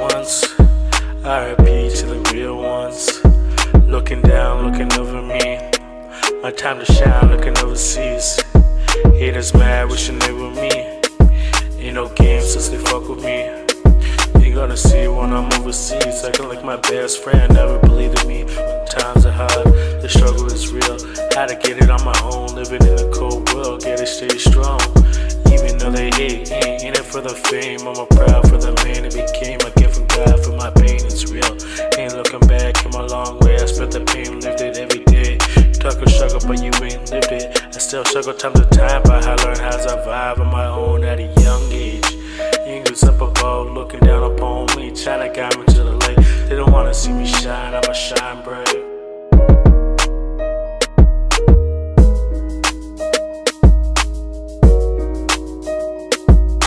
ones. RIP to the real ones. Looking down, looking over me. My time to shine, looking overseas. Haters mad, wishing they were me. Ain't no games since they fuck with me. You gonna see when I'm overseas. Acting like my best friend, never believed in me. When times are hard, the struggle is real. Had to get it on my own, living in a cold world, gotta stay strong. Even though they hate, ain't in it for the fame. I'm a proud for the man it became. I give from God for my pain, it's real. Ain't looking back, came a long way. I spent the pain, lived it every day. Talk a struggle, but you ain't lived it. I still struggle time to time, but I learned how trying to guide me to the light. They don't wanna see me shine, I'ma shine bright.